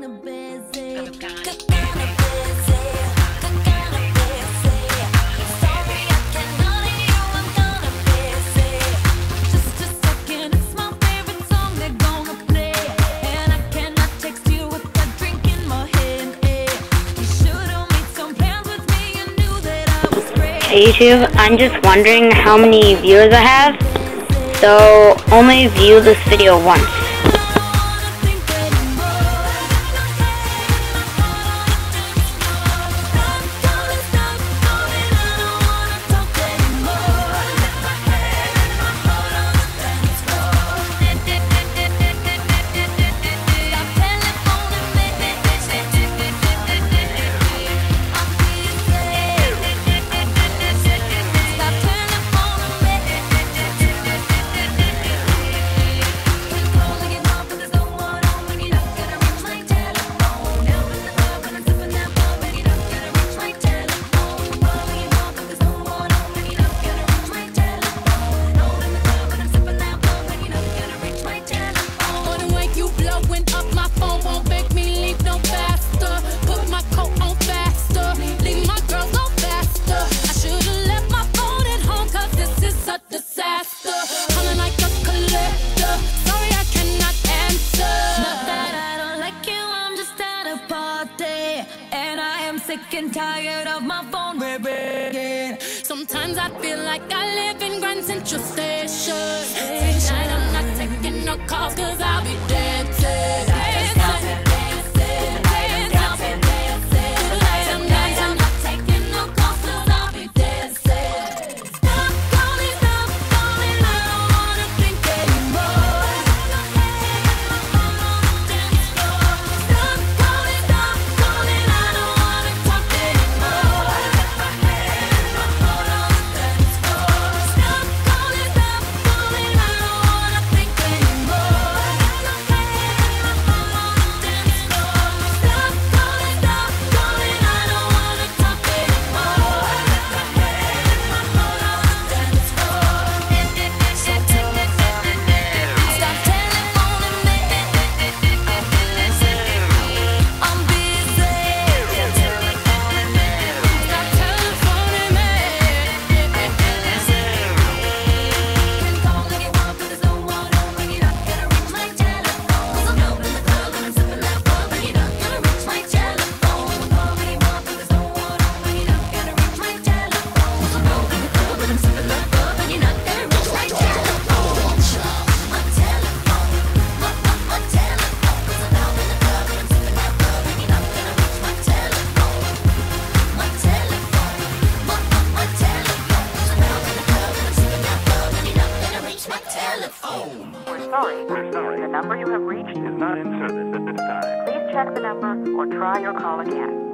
kinda busy. Kinda busy. Kinda busy. Sorry, I can't you. I'm kinda busy. Just a second, it's my favorite song they're gonna play, and I cannot text you with that drink in my hand. Eh. You should've made some plans with me. You knew that I was great. Hey YouTube, I'm just wondering how many viewers I have. So only view this video once. Sick and tired of my phone ringing. Sometimes I feel like I live in Grand Central Station. Tonight I'm not taking no calls cause I'll be dancing. We're sorry. The number you have reached Is not in service at this time. Please check the number or try your call again.